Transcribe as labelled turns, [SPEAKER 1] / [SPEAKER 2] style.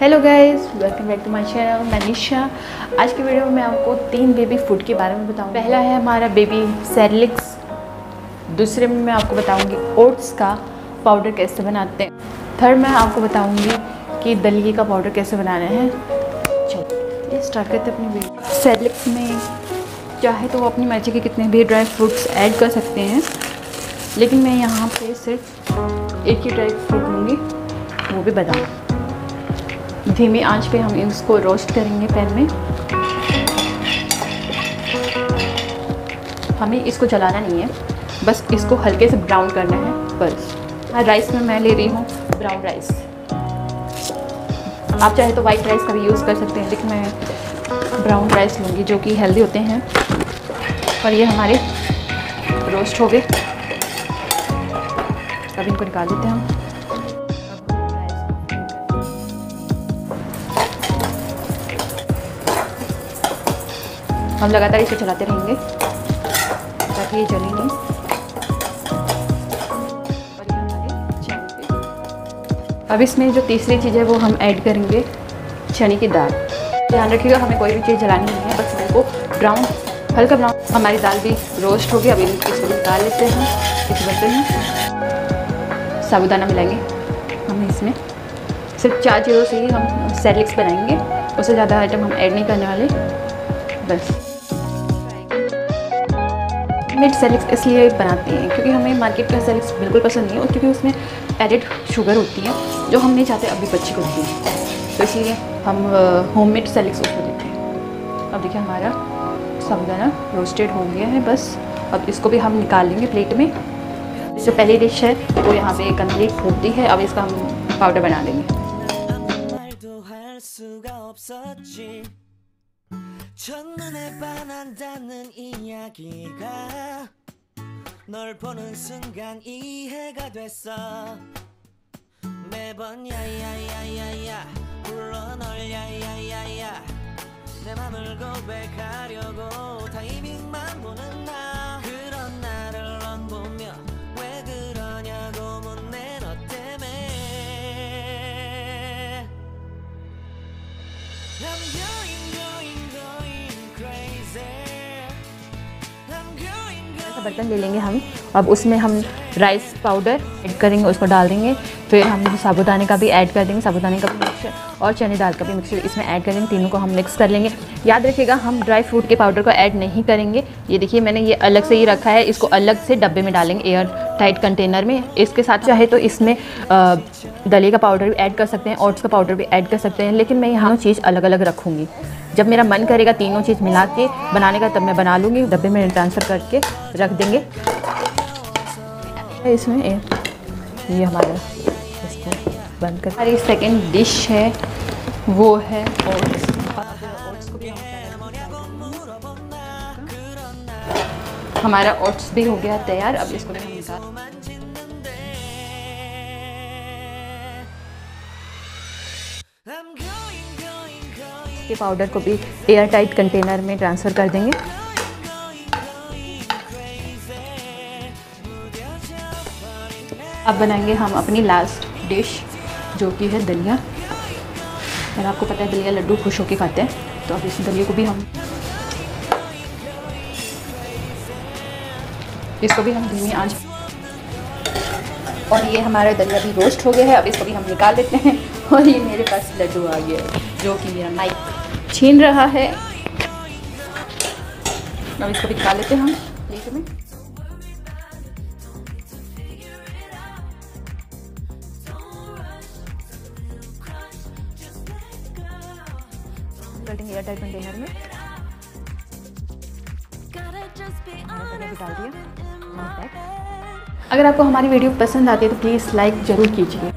[SPEAKER 1] Hello guys welcome back to my channel मैं निशा। आज की वीडियो में मैं आपको तीन बेबी फ़ूड के बारे में बताऊँ पहला है हमारा बेबी सेरलिक्स दूसरे में मैं आपको बताऊँगी ओट्स का पाउडर कैसे बनाते हैं। थर्ड मैं आपको बताऊँगी कि दलिए का पाउडर कैसे बनाना है। चलो ये स्टार्ट करते अपनी वीडियो सेरलिक्स में चाहे तो वो अपनी मर्ज़ी के कितने भी ड्राई फ्रूट्स ऐड कर सकते हैं। लेकिन मैं यहाँ पर सिर्फ़ एक ही ड्राई फ्रूट लूँगी, वो भी बादाम। धीमी आँच पे हम इसको रोस्ट करेंगे पैन में। हमें इसको जलाना नहीं है। बस इसको हल्के से ब्राउन करना है, बस। हाँ राइस में मैं ले रही हूँ, ब्राउन राइस। आप चाहे तो वाइट राइस का भी यूज़ कर सकते हैं, लेकिन मैं ब्राउन राइस लूँगी, जो कि हेल्दी होते हैं। और ये हमारे रोस्ट हो गए। अब इनको निकाल देते हैं हम। हम लगातार इसे चलाते रहेंगे, ताकि ये जले नहीं। अब इसमें जो तीसरी चीज़ है, वो हम ऐड करेंगे चने की दाल। ध्यान रखिएगा, हमें कोई भी चीज़ जलानी नहीं है, बस इनको ब्राउन हल्का ब्राउन हमारी दाल भी रोस्ट होगी। अभी इसको निकाल लेते हैं इस बर्तन में साबुदाना मिलाएँगे हम इसमें। सिर्फ़ चार चीज़ों से ही हम सैलिक्स बनाएँगे, उससे ज़्यादा आइटम हम ऐड नहीं करने वाले। बस। मिड सेलिक्स इसलिए बनाते हैं, क्योंकि हमें मार्केट का सेलिक्स बिल्कुल पसंद नहीं है क्योंकि उसमें एडिड शुगर होती है, जो हम नहीं चाहते अभी बच्चे को दें तो इसलिए हम होम मेड सेलिक्स उसको देते हैं। अब देखिए हमारा साबुदाना रोस्टेड हो गया है, बस। अब इसको भी हम निकाल लेंगे प्लेट में। जो पहली डिश है, वो यहाँ पे कंप्लीट होती है। अब इसका हम पाउडर बना देंगे 첫눈에 반한다는 이야기가 널 보는 순간 이해가 됐어. 매번 야야야야야 불러 널 야야야야. 내 맘을 고백하려고 타이밍만 보는 나. 그런 나를 넌 보며 왜 그러냐고 묻네 너 때문에 ऐसा बर्तन ले लेंगे हम। अब उसमें हम राइस पाउडर ऐड करेंगे, उसको डाल देंगे। फिर हम साबुदाने का भी ऐड कर देंगे, साबुदाने का भी मिक्सचर और चने दाल का भी मिक्सचर इसमें ऐड करेंगे, तीनों को हम मिक्स कर लेंगे। याद रखिएगा, हम ड्राई फ्रूट के पाउडर को ऐड नहीं करेंगे। ये देखिए, मैंने ये अलग से ही रखा है, इसको अलग से डब्बे में डालेंगे एयर टाइट कंटेनर में इसके साथ चाहे तो इसमें दलिया का पाउडर भी ऐड कर सकते हैं ओट्स का पाउडर भी ऐड कर सकते हैं लेकिन मैं यहाँ चीज़ अलग अलग रखूँगी। जब मेरा मन करेगा तीनों चीज़ मिला के बनाने का तब मैं बना लूँगी डब्बे में ट्रांसफ़र करके रख देंगे। इसमें ये हमारा इसको बंद कर। हमारी सेकेंड डिश है वो है ओट्स हमारा ओट्स भी हो गया तैयार, अब इसको भी निकाल के पाउडर को भी एयर टाइट कंटेनर में ट्रांसफ़र कर देंगे। अब बनाएँगे हम अपनी लास्ट डिश जो कि है दलिया। और आपको पता है दलिया लड्डू खुश होकर खाते हैं तो अब इस दलिया को भी हम इसको भी हम धीमी आँच और ये हमारा दलिया भी रोस्ट हो गया है। अब इसको भी हम निकाल देते हैं। और ये मेरे पास लड्डू आ गया जो कि मेरा माइक छीन रहा है। अब इसको भी निकाल लेते हैं हम। प्लेट में। कंटेनर में। अगर आपको हमारी वीडियो पसंद आती है तो प्लीज़ लाइक ज़रूर कीजिए।